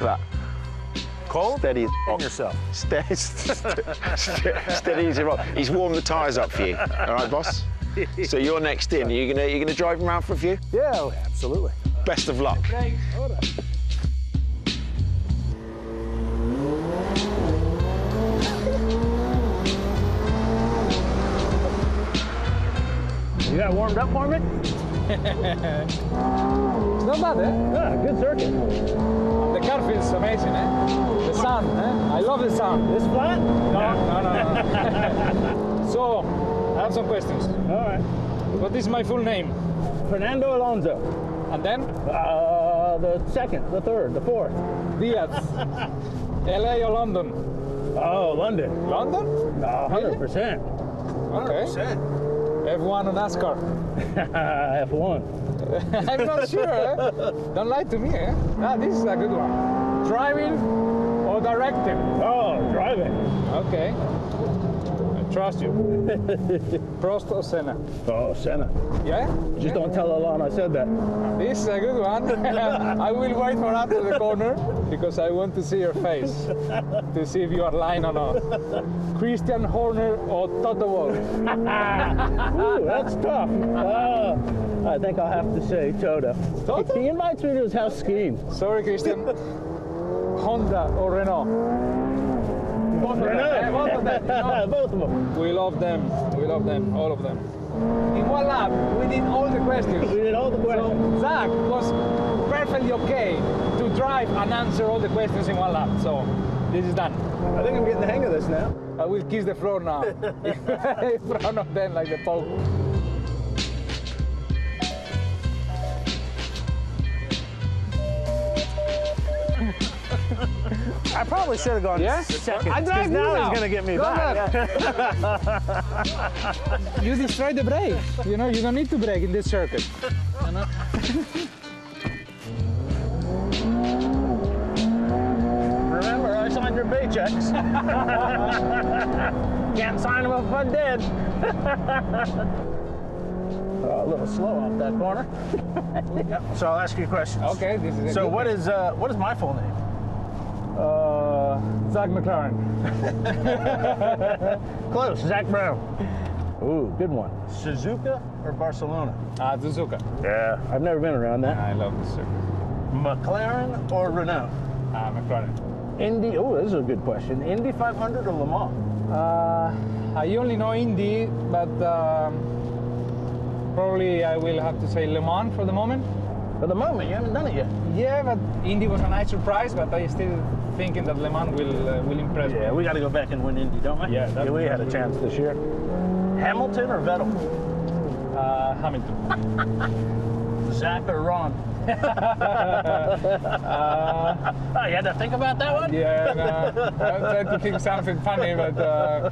That. Cold? Steady as rock. yourself. Steady, st- steady as rock. He's warmed the tyres up for you. All right, boss? So you're next in. Are you gonna, you gonna drive him around for a few? Yeah, oh, absolutely. Best of luck. You got warmed up for me? Not bad, eh? Yeah, good circuit. The car amazing, eh? The sound, eh? I love the sound. This flat? No, no, no. no. so, I have some questions. All right. What is my full name? Fernando Alonso. And then? Uh, the second, the third, the fourth. Diaz. LA or London? Oh, London. London? No, 100%. Okay. F1 or NASCAR? F1. I'm not sure, eh? Don't lie to me, eh? Ah, this is a good one. Driving or directing? Oh, driving. Okay. Trust you. Prost or Senna? Oh, Senna. Yeah? Just don't tell Alain I said that. This is a good one. I will wait for after the corner because I want to see your face to see if you are lying or not. Christian Horner or Toto Wolff? Ooh, that's tough. Uh, I think I'll have to say Toto. Toto? He invites me to his house skiing. Sorry, Christian. Honda or Renault? Them. eh? Both of them. you know? Both of them. We love them. We love them. All of them. In one lap, we did all the questions. We did all the questions. So Zak was perfectly okay to drive and answer all the questions in one lap. So this is done. I think I'm getting the hang of this now. I will kiss the floor now in front of them like the Pope. I probably should have gone Yeah? second. I drive because now you he's going to get me Go back. You destroy the brake. You know, you don't need to brake in this circuit. You know? Remember, I signed your paychecks. Can't sign them if I'm dead. Oh, a little slow off that corner. Yep, So I'll ask you questions. Okay, this is a So good what thing. is uh, what is my full name? Uh, Zak McLaren. Close. Zak Brown. Ooh, good one. Suzuka or Barcelona? Ah, Suzuka. Yeah, I've never been around that. I love this circuit. McLaren or Renault? Ah, McLaren. Indy. Oh, this is a good question. Indy 500 or Le Mans? Uh, I only know Indy, but um, probably I will have to say Le Mans for the moment. For the moment, you haven't done it yet. Yeah, but Indy was a nice surprise, but I still thinking that Le Mans will uh, will impress Yeah, me. we got to go back and win Indy, don't we? Yeah, that- we had a chance this year. Hamilton or Vettel? Uh, Hamilton. Zak or Ron? oh, you had to think about that one? Yeah, no, I tried to think something funny, but uh,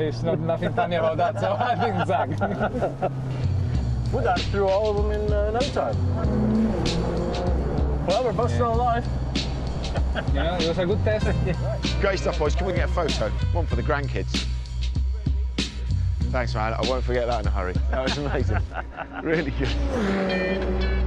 it's not nothing funny about that. So I think Zak. We got through all of them in uh, no time. Well, we're both still alive. yeah, it was a good test. Great stuff, boys. Can we get a photo? One for the grandkids. Thanks, man. I won't forget that in a hurry. That was amazing. really good.